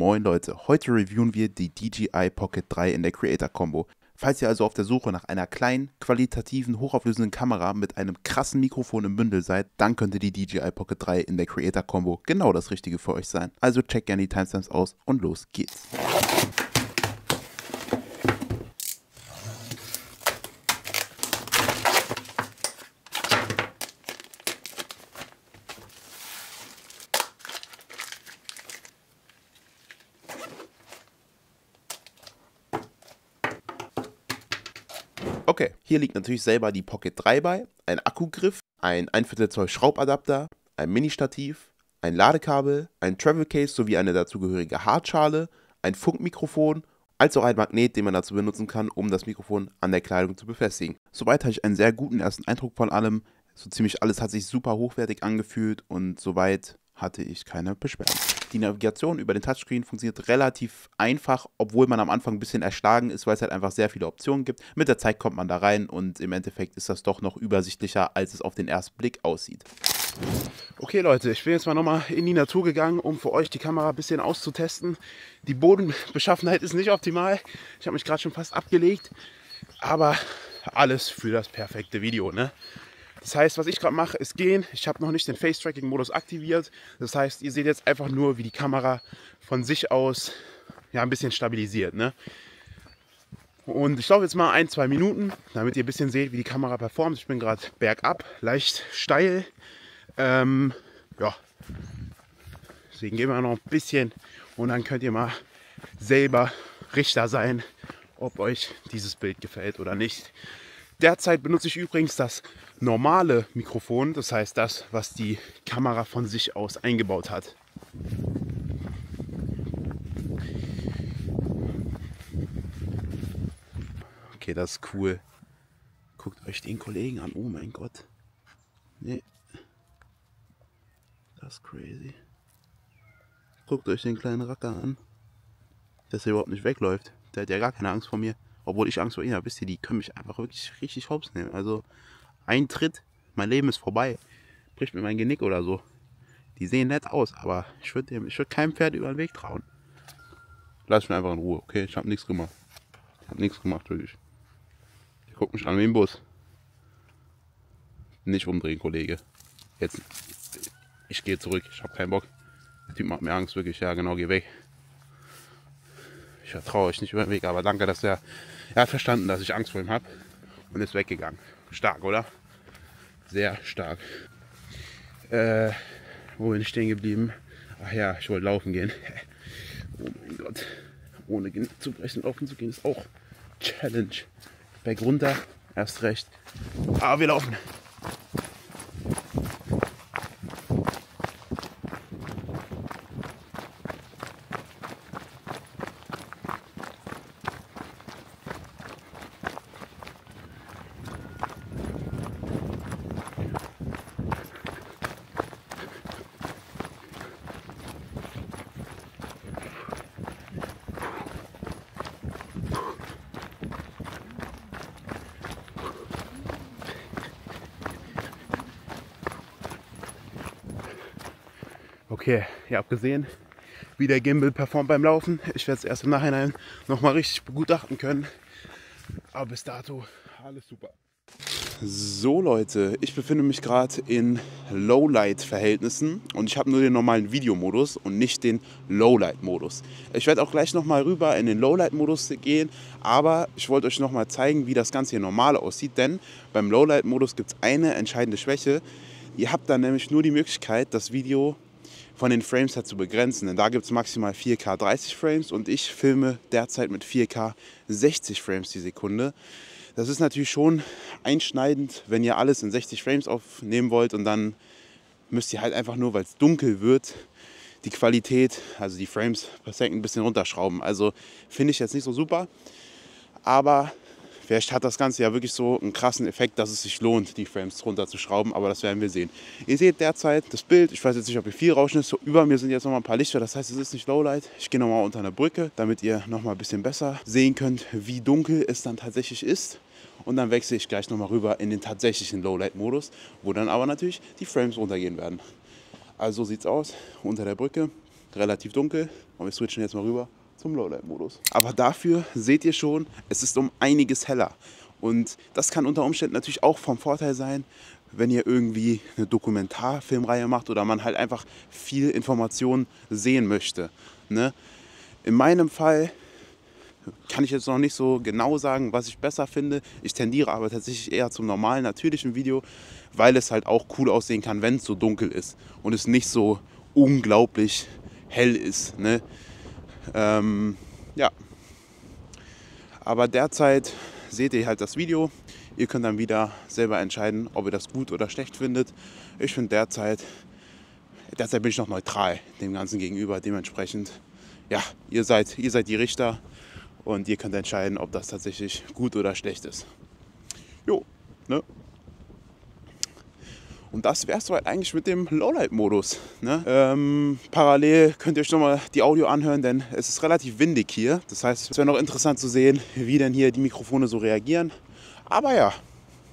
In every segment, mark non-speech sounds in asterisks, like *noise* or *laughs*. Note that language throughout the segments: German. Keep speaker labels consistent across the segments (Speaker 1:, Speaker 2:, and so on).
Speaker 1: Moin Leute, heute reviewen wir die DJI Pocket 3 in der Creator Combo. Falls ihr also auf der Suche nach einer kleinen, qualitativen, hochauflösenden Kamera mit einem krassen Mikrofon im Bündel seid, dann könnte die DJI Pocket 3 in der Creator Combo genau das richtige für euch sein. Also checkt gerne die Timestamps aus und los geht's. Okay, hier liegt natürlich selber die Pocket 3 bei, ein Akkugriff, ein 1 Viertel Zoll Schraubadapter, ein Mini-Stativ, ein Ladekabel, ein Travel Case sowie eine dazugehörige Hartschale, ein Funkmikrofon, als auch ein Magnet, den man dazu benutzen kann, um das Mikrofon an der Kleidung zu befestigen. Soweit habe ich einen sehr guten ersten Eindruck von allem. So ziemlich alles hat sich super hochwertig angefühlt und soweit hatte ich keine Beschwerden. Die Navigation über den Touchscreen funktioniert relativ einfach, obwohl man am Anfang ein bisschen erschlagen ist, weil es halt einfach sehr viele Optionen gibt. Mit der Zeit kommt man da rein und im Endeffekt ist das doch noch übersichtlicher, als es auf den ersten Blick aussieht. Okay Leute, ich bin jetzt mal nochmal in die Natur gegangen, um für euch die Kamera ein bisschen auszutesten. Die Bodenbeschaffenheit ist nicht optimal. Ich habe mich gerade schon fast abgelegt, aber alles für das perfekte Video. Ne? Das heißt, was ich gerade mache, ist gehen. Ich habe noch nicht den Face-Tracking-Modus aktiviert. Das heißt, ihr seht jetzt einfach nur, wie die Kamera von sich aus ja, ein bisschen stabilisiert. Ne? Und ich laufe jetzt mal ein, zwei Minuten, damit ihr ein bisschen seht, wie die Kamera performt. Ich bin gerade bergab, leicht steil. Ähm, ja, deswegen gehen wir noch ein bisschen und dann könnt ihr mal selber Richter sein, ob euch dieses Bild gefällt oder nicht. Derzeit benutze ich übrigens das normale Mikrofon, das heißt das, was die Kamera von sich aus eingebaut hat. Okay, das ist cool. Guckt euch den Kollegen an. Oh mein Gott. Nee. Das ist crazy. Guckt euch den kleinen Racker an. Dass er überhaupt nicht wegläuft. Der hat ja gar keine Angst vor mir. Obwohl ich Angst vor ihnen habe. Wisst ihr, die können mich einfach wirklich richtig hops nehmen. Also ein Tritt, mein Leben ist vorbei. Bricht mir mein Genick oder so. Die sehen nett aus, aber ich würde würd keinem Pferd über den Weg trauen. Lass mich einfach in Ruhe, okay? Ich habe nichts gemacht. Ich habe nichts gemacht, wirklich. Ich guck mich an wie im Bus. Nicht umdrehen, Kollege. Jetzt. Ich gehe zurück. Ich habe keinen Bock. Der Typ macht mir Angst, wirklich. Ja, genau, geh weg. Ich vertraue euch nicht über den Weg, aber danke, dass er, er hat verstanden, dass ich Angst vor ihm habe und ist weggegangen. Stark, oder? Sehr stark. Äh, wo bin ich stehen geblieben? Ach ja, ich wollte laufen gehen. *laughs* Oh mein Gott. Ohne zu brechen laufen zu gehen ist auch Challenge. Berg runter, erst recht. Aber ah, wir laufen. Okay, ihr habt gesehen, wie der Gimbal performt beim Laufen. Ich werde es erst im Nachhinein nochmal richtig begutachten können. Aber bis dato alles super. So Leute, ich befinde mich gerade in Lowlight-Verhältnissen und ich habe nur den normalen Videomodus und nicht den Lowlight-Modus. Ich werde auch gleich nochmal rüber in den Lowlight-Modus gehen, aber ich wollte euch nochmal zeigen, wie das Ganze hier normal aussieht, denn beim Lowlight-Modus gibt es eine entscheidende Schwäche. Ihr habt dann nämlich nur die Möglichkeit, das Video von den Frames her zu begrenzen. Denn da gibt es maximal 4K 30 Frames und ich filme derzeit mit 4K 60 Frames die Sekunde. Das ist natürlich schon einschneidend, wenn ihr alles in 60 Frames aufnehmen wollt und dann müsst ihr halt einfach nur, weil es dunkel wird, die Qualität, also die Frames per Second ein bisschen runterschrauben. Also finde ich jetzt nicht so super, aber Vielleicht hat das Ganze ja wirklich so einen krassen Effekt, dass es sich lohnt, die Frames runterzuschrauben, aber das werden wir sehen. Ihr seht derzeit das Bild, ich weiß jetzt nicht, ob ihr viel Rauschen ist, so über mir sind jetzt noch mal ein paar Lichter, das heißt, es ist nicht Lowlight. Ich gehe noch mal unter eine Brücke, damit ihr noch mal ein bisschen besser sehen könnt, wie dunkel es dann tatsächlich ist. Und dann wechsle ich gleich noch mal rüber in den tatsächlichen Lowlight-Modus, wo dann aber natürlich die Frames runtergehen werden. Also so sieht es aus, unter der Brücke. relativ dunkel und wir switchen jetzt mal rüber zum Lowlight-Modus. Aber dafür seht ihr schon, es ist um einiges heller. Und das kann unter Umständen natürlich auch vom Vorteil sein, wenn ihr irgendwie eine Dokumentarfilmreihe macht oder man halt einfach viel Information sehen möchte. Ne? In meinem Fall kann ich jetzt noch nicht so genau sagen, was ich besser finde. Ich tendiere aber tatsächlich eher zum normalen, natürlichen Video, weil es halt auch cool aussehen kann, wenn es so dunkel ist und es nicht so unglaublich hell ist. Ne? Ähm, ja. Aber derzeit seht ihr halt das Video. Ihr könnt dann wieder selber entscheiden, ob ihr das gut oder schlecht findet. Ich finde derzeit, derzeit bin ich noch neutral dem Ganzen gegenüber. Dementsprechend, ja, ihr seid, ihr seid die Richter und ihr könnt entscheiden, ob das tatsächlich gut oder schlecht ist. Jo, ne? Und das wäre es soweit eigentlich mit dem Lowlight-Modus. Ne? Ähm, parallel könnt ihr euch nochmal die Audio anhören, denn es ist relativ windig hier. Das heißt, es wäre noch interessant zu sehen, wie denn hier die Mikrofone so reagieren. Aber ja,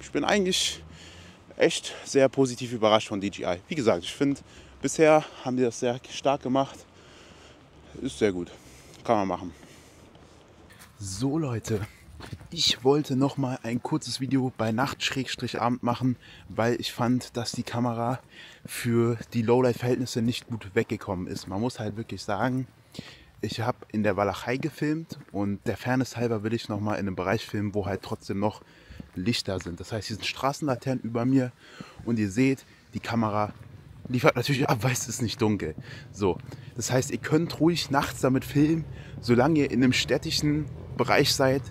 Speaker 1: ich bin eigentlich echt sehr positiv überrascht von DJI. Wie gesagt, ich finde, bisher haben die das sehr stark gemacht. Ist sehr gut. Kann man machen. So Leute, ich wollte noch mal ein kurzes Video bei Nacht-Abend machen, weil ich fand, dass die Kamera für die Lowlight-Verhältnisse nicht gut weggekommen ist. Man muss halt wirklich sagen, ich habe in der Walachei gefilmt und der Fairness halber will ich noch mal in einem Bereich filmen, wo halt trotzdem noch Lichter sind. Das heißt, hier sind Straßenlaternen über mir und ihr seht, die Kamera liefert natürlich ab, weil es ist nicht dunkel. So, das heißt, ihr könnt ruhig nachts damit filmen, solange ihr in einem städtischen Bereich seid,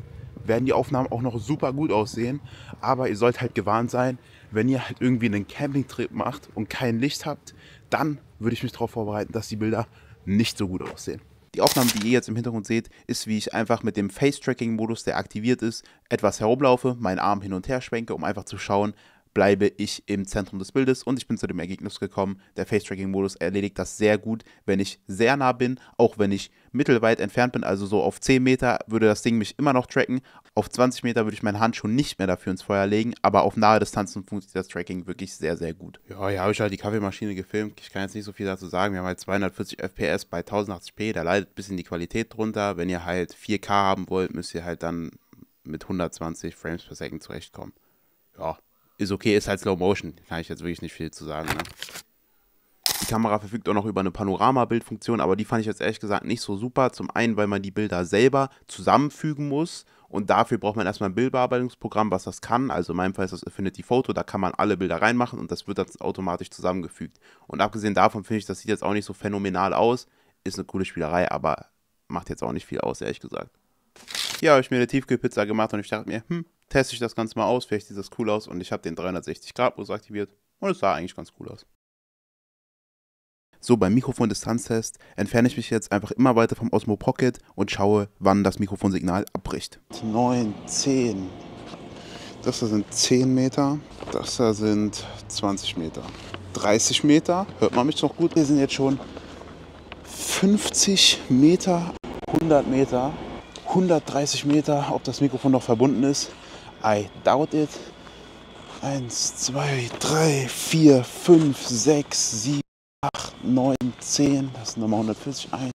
Speaker 1: werden die Aufnahmen auch noch super gut aussehen. Aber ihr sollt halt gewarnt sein, wenn ihr halt irgendwie einen Campingtrip macht und kein Licht habt, dann würde ich mich darauf vorbereiten, dass die Bilder nicht so gut aussehen. Die Aufnahme, die ihr jetzt im Hintergrund seht, ist, wie ich einfach mit dem Face-Tracking-Modus, der aktiviert ist, etwas herumlaufe, meinen Arm hin und her schwenke, um einfach zu schauen, bleibe ich im Zentrum des Bildes und ich bin zu dem Ergebnis gekommen, der Face-Tracking-Modus erledigt das sehr gut, wenn ich sehr nah bin, auch wenn ich mittelweit entfernt bin, also so auf 10 Meter würde das Ding mich immer noch tracken, auf 20 Meter würde ich meine Hand schon nicht mehr dafür ins Feuer legen, aber auf nahe Distanzen funktioniert das Tracking wirklich sehr, sehr gut. Ja, hier habe ich halt die Kaffeemaschine gefilmt, ich kann jetzt nicht so viel dazu sagen, wir haben halt 240 FPS bei 1080p, da leidet ein bisschen die Qualität drunter, wenn ihr halt 4K haben wollt, müsst ihr halt dann mit 120 Frames per Second zurechtkommen. Ja, ist okay, ist halt Slow Motion. Kann ich jetzt wirklich nicht viel zu sagen. Ne? Die Kamera verfügt auch noch über eine Panorama-Bildfunktion, aber die fand ich jetzt ehrlich gesagt nicht so super. Zum einen, weil man die Bilder selber zusammenfügen muss und dafür braucht man erstmal ein Bildbearbeitungsprogramm, was das kann. Also in meinem Fall ist das Affinity Photo, da kann man alle Bilder reinmachen und das wird dann automatisch zusammengefügt. Und abgesehen davon finde ich, das sieht jetzt auch nicht so phänomenal aus. Ist eine coole Spielerei, aber macht jetzt auch nicht viel aus, ehrlich gesagt. Hier habe ich mir eine Tiefkühlpizza gemacht und ich dachte mir, hm, teste ich das Ganze mal aus, vielleicht sieht das cool aus und ich habe den 360-Grad-Modus aktiviert und es sah eigentlich ganz cool aus. So, beim Mikrofon-Distanztest entferne ich mich jetzt einfach immer weiter vom Osmo Pocket und schaue, wann das Mikrofonsignal abbricht. 9, 10. Das da sind 10 Meter, das da sind 20 Meter. 30 Meter, hört man mich noch gut? Wir sind jetzt schon 50 Meter, 100 Meter, 130 Meter, ob das Mikrofon noch verbunden ist. I doubt it. 1, 2, 3, 4, 5, 6, 7, 8, 9, 10. Das sind nochmal 140. 1.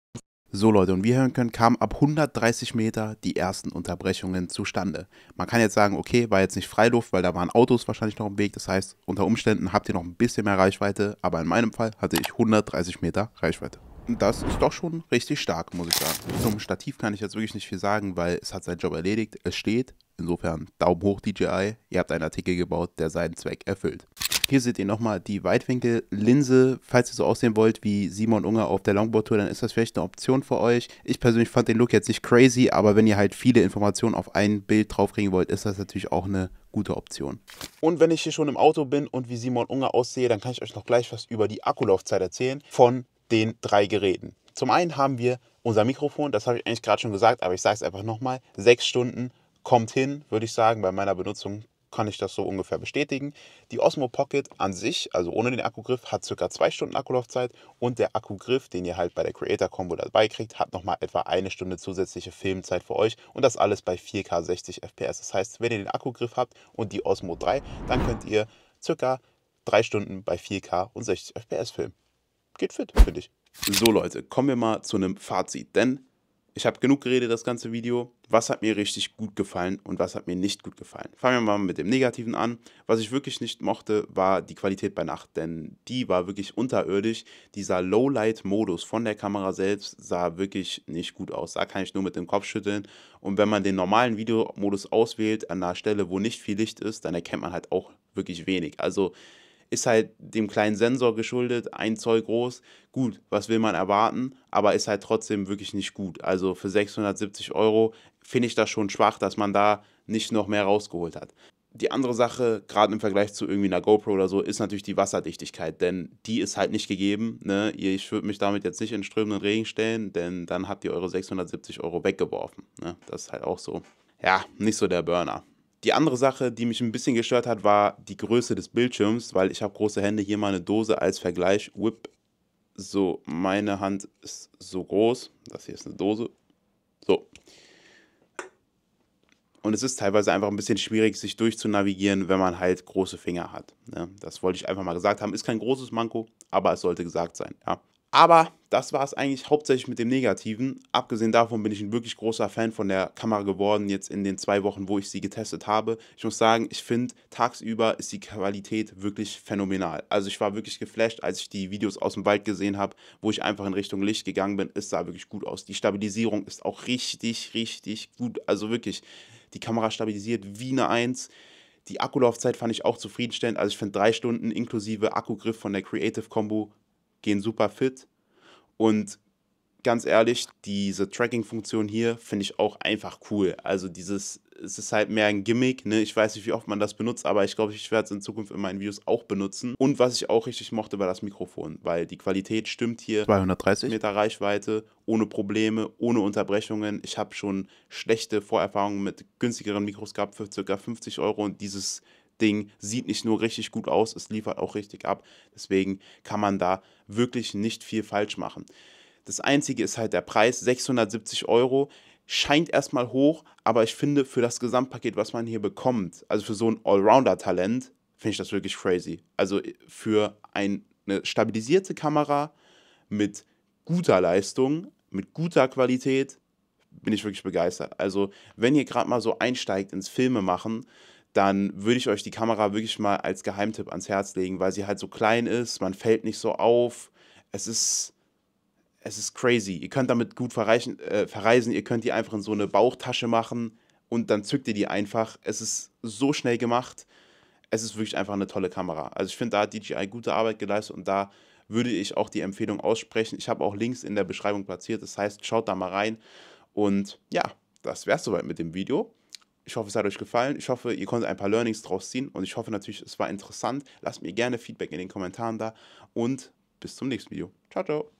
Speaker 1: So Leute, und wie ihr hören könnt, kamen ab 130 Meter die ersten Unterbrechungen zustande. Man kann jetzt sagen, okay, war jetzt nicht Freiluft, weil da waren Autos wahrscheinlich noch im Weg. Das heißt, unter Umständen habt ihr noch ein bisschen mehr Reichweite, aber in meinem Fall hatte ich 130 Meter Reichweite. Das ist doch schon richtig stark, muss ich sagen. Zum Stativ kann ich jetzt wirklich nicht viel sagen, weil es hat seinen Job erledigt. Es steht, Insofern Daumen hoch DJI, ihr habt einen Artikel gebaut, der seinen Zweck erfüllt. Hier seht ihr nochmal die Weitwinkellinse. Falls ihr so aussehen wollt wie Simon Unger auf der Longboard-Tour, dann ist das vielleicht eine Option für euch. Ich persönlich fand den Look jetzt nicht crazy, aber wenn ihr halt viele Informationen auf ein Bild draufkriegen wollt, ist das natürlich auch eine gute Option. Und wenn ich hier schon im Auto bin und wie Simon Unger aussehe, dann kann ich euch noch gleich was über die Akkulaufzeit erzählen von den drei Geräten. Zum einen haben wir unser Mikrofon, das habe ich eigentlich gerade schon gesagt, aber ich sage es einfach nochmal, sechs Stunden kommt hin, würde ich sagen. Bei meiner Benutzung kann ich das so ungefähr bestätigen. Die Osmo Pocket an sich, also ohne den Akkugriff, hat circa zwei Stunden Akkulaufzeit und der Akkugriff, den ihr halt bei der Creator Combo dabei kriegt, hat nochmal etwa eine Stunde zusätzliche Filmzeit für euch und das alles bei 4K 60 FPS. Das heißt, wenn ihr den Akkugriff habt und die Osmo 3, dann könnt ihr circa drei Stunden bei 4K und 60 FPS filmen. Geht fit, finde ich. So Leute, kommen wir mal zu einem Fazit, denn ich habe genug geredet, das ganze Video. Was hat mir richtig gut gefallen und was hat mir nicht gut gefallen? Fangen wir mal mit dem Negativen an. Was ich wirklich nicht mochte, war die Qualität bei Nacht, denn die war wirklich unterirdisch. Dieser Lowlight-Modus von der Kamera selbst sah wirklich nicht gut aus. Da kann ich nur mit dem Kopf schütteln. Und wenn man den normalen Videomodus auswählt, an einer Stelle, wo nicht viel Licht ist, dann erkennt man halt auch wirklich wenig. Also ist halt dem kleinen Sensor geschuldet, ein Zoll groß. Gut, was will man erwarten, aber ist halt trotzdem wirklich nicht gut. Also für 670 Euro finde ich das schon schwach, dass man da nicht noch mehr rausgeholt hat. Die andere Sache, gerade im Vergleich zu irgendwie einer GoPro oder so, ist natürlich die Wasserdichtigkeit, denn die ist halt nicht gegeben. Ne? Ich würde mich damit jetzt nicht in strömenden Regen stellen, denn dann habt ihr eure 670 Euro weggeworfen. Ne? Das ist halt auch so, ja, nicht so der Burner. Die andere Sache, die mich ein bisschen gestört hat, war die Größe des Bildschirms, weil ich habe große Hände. Hier mal eine Dose als Vergleich. Whip, so meine Hand ist so groß. Das hier ist eine Dose. So. Und es ist teilweise einfach ein bisschen schwierig, sich durchzunavigieren, wenn man halt große Finger hat. Ne? Das wollte ich einfach mal gesagt haben. Ist kein großes Manko, aber es sollte gesagt sein. Ja. Aber das war es eigentlich hauptsächlich mit dem Negativen. Abgesehen davon bin ich ein wirklich großer Fan von der Kamera geworden, jetzt in den zwei Wochen, wo ich sie getestet habe. Ich muss sagen, ich finde, tagsüber ist die Qualität wirklich phänomenal. Also ich war wirklich geflasht, als ich die Videos aus dem Wald gesehen habe, wo ich einfach in Richtung Licht gegangen bin. Es sah wirklich gut aus. Die Stabilisierung ist auch richtig, richtig gut. Also wirklich, die Kamera stabilisiert wie eine 1. Die Akkulaufzeit fand ich auch zufriedenstellend. Also ich finde drei Stunden inklusive Akkugriff von der Creative Combo gehen super fit. Und ganz ehrlich, diese Tracking-Funktion hier finde ich auch einfach cool. Also dieses, es ist halt mehr ein Gimmick, ne? Ich weiß nicht, wie oft man das benutzt, aber ich glaube, ich werde es in Zukunft in meinen Videos auch benutzen. Und was ich auch richtig mochte, war das Mikrofon, weil die Qualität stimmt hier.
Speaker 2: 230
Speaker 1: Meter Reichweite, ohne Probleme, ohne Unterbrechungen. Ich habe schon schlechte Vorerfahrungen mit günstigeren Mikros gehabt für ca. 50 Euro und dieses Ding sieht nicht nur richtig gut aus, es liefert auch richtig ab. Deswegen kann man da wirklich nicht viel falsch machen. Das Einzige ist halt der Preis, 670 Euro. Scheint erstmal hoch, aber ich finde für das Gesamtpaket, was man hier bekommt, also für so ein Allrounder-Talent, finde ich das wirklich crazy. Also für eine stabilisierte Kamera mit guter Leistung, mit guter Qualität, bin ich wirklich begeistert. Also wenn ihr gerade mal so einsteigt ins Filme machen, dann würde ich euch die Kamera wirklich mal als Geheimtipp ans Herz legen, weil sie halt so klein ist, man fällt nicht so auf. Es ist, es ist crazy. Ihr könnt damit gut verreichen, äh, verreisen, ihr könnt die einfach in so eine Bauchtasche machen und dann zückt ihr die einfach. Es ist so schnell gemacht. Es ist wirklich einfach eine tolle Kamera. Also ich finde, da hat DJI gute Arbeit geleistet und da würde ich auch die Empfehlung aussprechen. Ich habe auch Links in der Beschreibung platziert, das heißt, schaut da mal rein. Und ja, das wäre es soweit mit dem Video. Ich hoffe, es hat euch gefallen. Ich hoffe, ihr konntet ein paar Learnings draus ziehen und ich hoffe natürlich, es war interessant. Lasst mir gerne Feedback in den Kommentaren da und bis zum nächsten Video. Ciao, ciao.